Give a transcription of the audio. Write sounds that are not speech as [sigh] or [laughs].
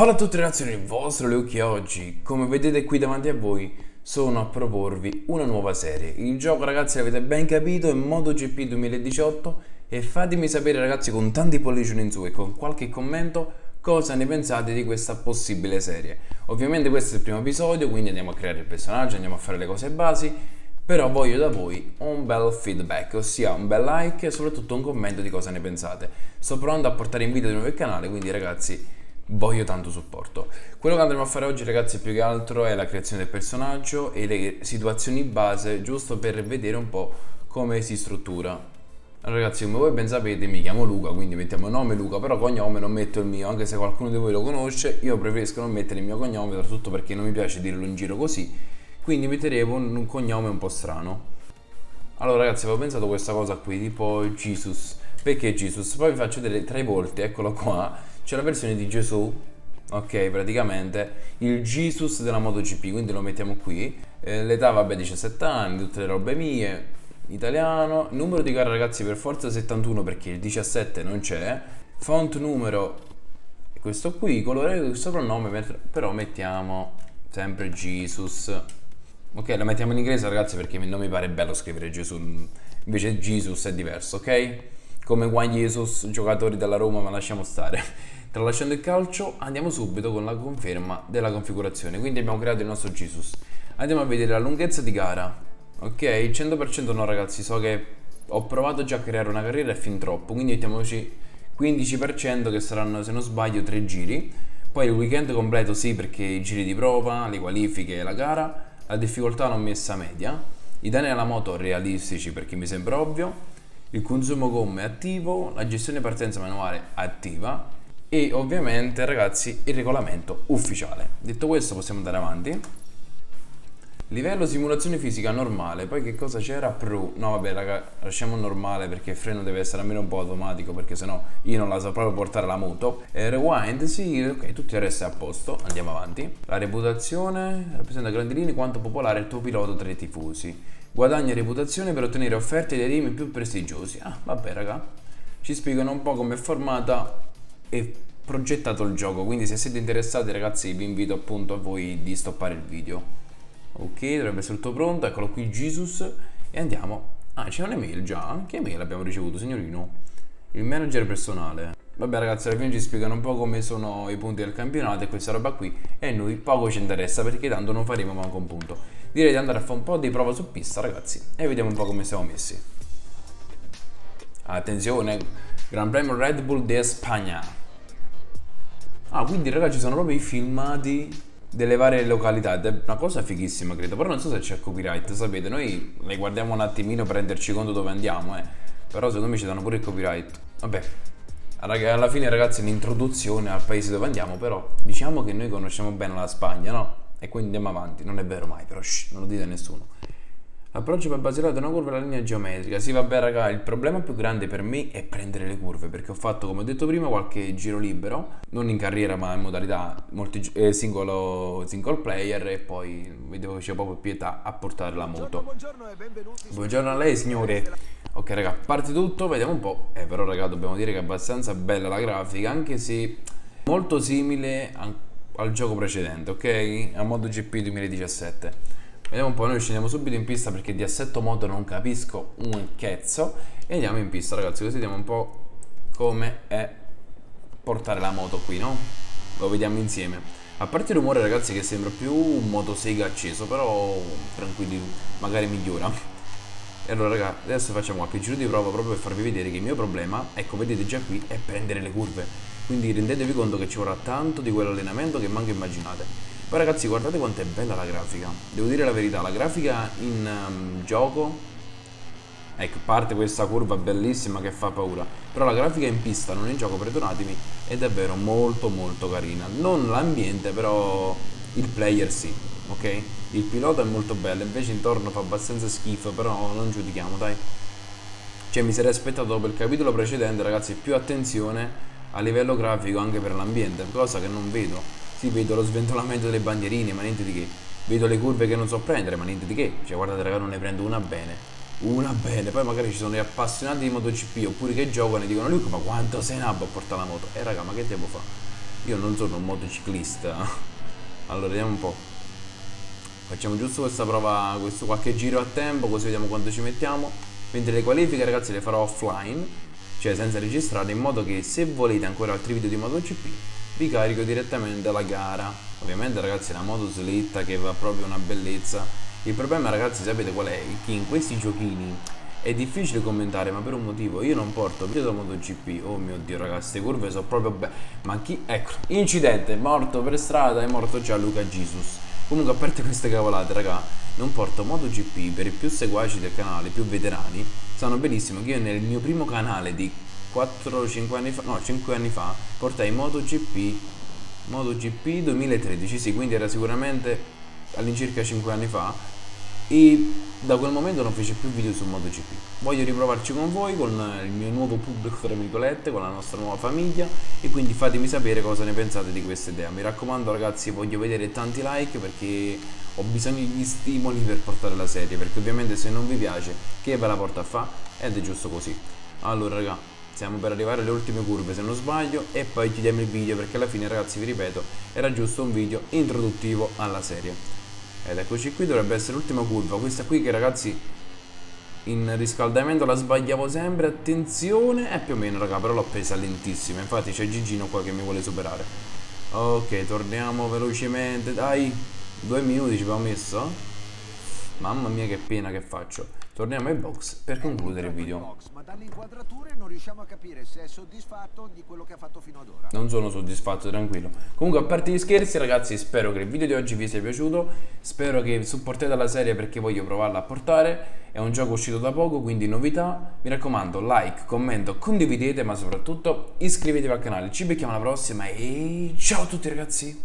Hola a tutti ragazzi, il vostro Leuchi e oggi, come vedete qui davanti a voi, sono a proporvi una nuova serie. Il gioco ragazzi l'avete ben capito, è MotoGP 2018 e fatemi sapere ragazzi con tanti pollicioni in su e con qualche commento cosa ne pensate di questa possibile serie. Ovviamente questo è il primo episodio, quindi andiamo a creare il personaggio, andiamo a fare le cose basi, però voglio da voi un bel feedback, ossia un bel like e soprattutto un commento di cosa ne pensate. Sto provando a portare in video di nuovo il canale, quindi ragazzi voglio tanto supporto. Quello che andremo a fare oggi ragazzi più che altro è la creazione del personaggio e le situazioni base giusto per vedere un po' come si struttura. Allora, ragazzi come voi ben sapete mi chiamo Luca quindi mettiamo nome Luca però cognome non metto il mio anche se qualcuno di voi lo conosce io preferisco non mettere il mio cognome soprattutto perché non mi piace dirlo in giro così quindi metteremo un, cognome un po' strano. Allora ragazzi avevo pensato questa cosa qui tipo Jesus perché Jesus? Poi vi faccio vedere tre volte eccolo qua c'è la versione di Gesù, ok, praticamente il Jesus della MotoGP, quindi lo mettiamo qui. Eh, l'età, vabbè, 17 anni, tutte le robe mie, italiano. Numero di gara, ragazzi, per forza 71 perché il 17 non c'è. Font numero, questo qui, colore soprannome, però mettiamo sempre Jesus. Ok, la mettiamo in inglese, ragazzi, perché non mi pare bello scrivere Gesù. Invece Jesus è diverso, ok? Come Juan Jesus, giocatori della Roma, ma lasciamo stare. Tralasciando il calcio andiamo subito con la conferma della configurazione, quindi abbiamo creato il nostro Jesus. Andiamo a vedere la lunghezza di gara, ok? Il 100% no ragazzi, so che ho provato già a creare una carriera e fin troppo, quindi mettiamoci 15% che saranno se non sbaglio 3 giri. Poi il weekend completo sì perché i giri di prova, le qualifiche la gara, la difficoltà l'ho messa media, i danni alla moto realistici perché mi sembra ovvio, il consumo gomme attivo, la gestione partenza manuale attiva, e ovviamente ragazzi il regolamento ufficiale. Detto questo possiamo andare avanti. Livello simulazione fisica normale, poi che cosa c'era? Pro. No vabbè raga, lasciamo normale perché il freno deve essere almeno un po' automatico perché sennò io non la so proprio portare la moto. Eh, rewind, sì, ok, tutto il resto è a posto, andiamo avanti. La reputazione rappresenta grandi linee quanto popolare il tuo pilota tra i tifosi. Guadagna reputazione per ottenere offerte dei rimi più prestigiosi. Ah, vabbè raga, ci spiegano un po' come è formata e progettato il gioco. Quindi se siete interessati ragazzi vi invito appunto a voi di stoppare il video. Ok dovrebbe essere tutto pronto. Eccolo qui Jesus. E andiamo. Ah c'è un'email già? Che email abbiamo ricevuto signorino? Il manager personale. Vabbè ragazzi alla fine ci spiegano un po' come sono i punti del campionato e questa roba qui. E noi poco ci interessa perché tanto non faremo manco un punto. Direi di andare a fare un po' di prova su pista ragazzi e vediamo un po' come siamo messi. Attenzione Gran Premio Red Bull de Spagna Ah, quindi ragazzi ci sono proprio i filmati delle varie località ed è una cosa fighissima credo, però non so se c'è copyright, sapete, noi le guardiamo un attimino per renderci conto dove andiamo, eh. Però secondo me ci danno pure il copyright. Vabbè, alla fine ragazzi è un'introduzione al paese dove andiamo, però diciamo che noi conosciamo bene la Spagna, no? E quindi andiamo avanti, non è vero mai, però shh, non lo dite a nessuno. L'approccio per basare una curva alla linea geometrica. Sì, vabbè, raga, il problema più grande per me è prendere le curve, perché ho fatto, come ho detto prima, qualche giro libero, non in carriera, ma in modalità multi, eh, singolo, single player, e poi vedevo che c'è proprio pietà a portare la moto. Buongiorno, e benvenuti. Buongiorno a lei, signore. Ok, raga, parte tutto, vediamo un po'. Eh, però, raga, dobbiamo dire che è abbastanza bella la grafica, anche se molto simile al gioco precedente, ok? A MotoGP 2017. Vediamo un po', noi scendiamo subito in pista perché di assetto moto non capisco un cazzo. E andiamo in pista ragazzi, così vediamo un po' come è portare la moto qui, no? Lo vediamo insieme. A parte il rumore ragazzi che sembra più un motosega acceso, però tranquilli, magari migliora. E allora ragazzi, adesso facciamo qualche giro di prova proprio per farvi vedere che il mio problema, ecco vedete già qui, è prendere le curve. Quindi rendetevi conto che ci vorrà tanto di quell'allenamento che manco immaginate poi ragazzi guardate quanto è bella la grafica. Devo dire la verità, la grafica in um, gioco... Ecco, parte questa curva bellissima che fa paura. Però la grafica in pista, non in gioco, perdonatemi, è davvero molto molto carina. Non l'ambiente, però il player sì, ok? Il pilota è molto bello, invece intorno fa abbastanza schifo, però non giudichiamo, dai. Cioè mi sarei aspettato dopo il capitolo precedente, ragazzi, più attenzione a livello grafico anche per l'ambiente, cosa che non vedo sì, vedo lo sventolamento delle bandierine, ma niente di che. Vedo le curve che non so prendere, ma niente di che. Cioè, guardate, raga, non ne prendo una bene. Una bene. Poi magari ci sono gli appassionati di MotoGP oppure che giocano e dicono, Luca, ma quanto sei nabbo a portare la moto? Eh, raga, ma che tempo fa? io non sono un motociclista [laughs] allora vediamo un po' facciamo giusto questa prova questo qualche giro a tempo così vediamo quanto ci mettiamo mentre le qualifiche ragazzi le farò offline cioè senza registrare in modo che se volete ancora altri video di MotoGP vi carico direttamente la gara. Ovviamente ragazzi la moto slitta che va proprio una bellezza. Il problema ragazzi sapete qual è? che in questi giochini è difficile commentare ma per un motivo. Io non porto video da MotoGP. Oh mio dio ragazzi queste curve sono proprio belle ma chi ecco incidente morto per strada è morto già Luca Jesus. Comunque a parte queste cavolate raga non porto MotoGP per i più seguaci del canale più veterani. Sanno benissimo che io nel mio primo canale di 4-5 anni fa no 5 anni fa portai MotoGP MotoGP 2013 sì quindi era sicuramente all'incirca 5 anni fa e da quel momento non fece più video su MotoGP. Voglio riprovarci con voi, con il mio nuovo pubblico, tra virgolette, con la nostra nuova famiglia e quindi fatemi sapere cosa ne pensate di questa idea. Mi raccomando ragazzi, voglio vedere tanti like perché ho bisogno di stimoli per portare la serie, perché ovviamente se non vi piace, che ve la porta a fa? Ed è giusto così. Allora raga, stiamo per arrivare alle ultime curve se non sbaglio e poi chiudiamo il video perché alla fine ragazzi vi ripeto, era giusto un video introduttivo alla serie. Ed eccoci qui, dovrebbe essere l'ultima curva. Questa qui che ragazzi in riscaldamento la sbagliavo sempre. Attenzione, è più o meno raga, però l'ho presa lentissima. Infatti c'è Gigino qua che mi vuole superare. Ok, torniamo velocemente. Dai, due minuti ci abbiamo messo. Mamma mia che pena che faccio. Torniamo ai box per concludere il video. Non sono soddisfatto, tranquillo. Comunque, a parte gli scherzi, ragazzi, spero che il video di oggi vi sia piaciuto. Spero che supportiate la serie perché voglio provarla a portare. È un gioco uscito da poco, quindi novità. Mi raccomando, like, commento, condividete, ma soprattutto iscrivetevi al canale. Ci becchiamo alla prossima e ciao a tutti, ragazzi.